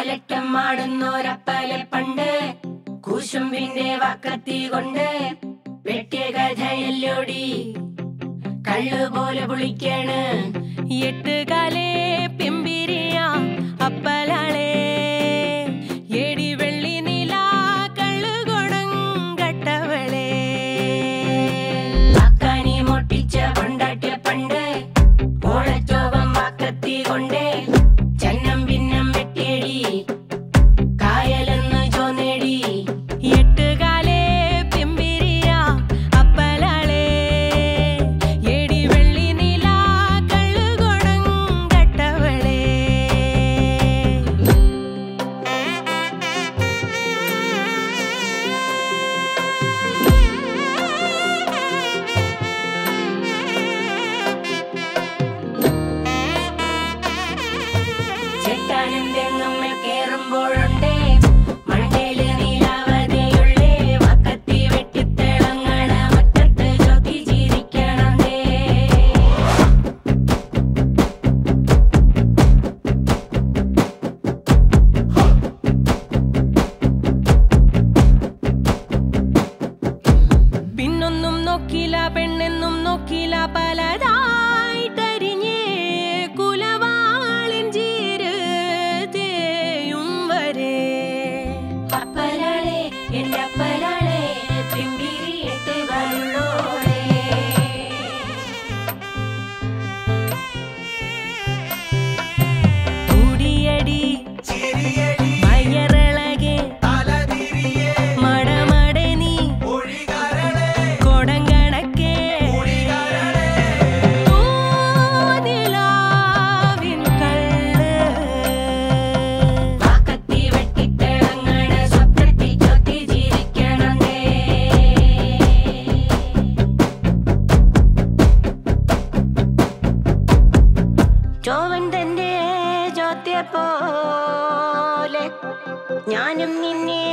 കാലറ്റം ആടുന്നോരപ്പലെ പണ്ട് കൂശുമ്പിന്റെ വക്കത്തി കൊണ്ട് വെട്ടിയ കഥയല്ലോടി കള്ളുപോലെ പുളിക്കാണ് എട്ടുകാലേ ഞാനെന്തെന്നും കേറുമ്പോഴുണ്ടേ പിന്നൊന്നും നോക്കില്ല പെണ്ണെന്നും നോക്കില്ല പലതാ para ചോവൻ തന്റെ ജ്യോത്യ ഞാനും നിന്നെ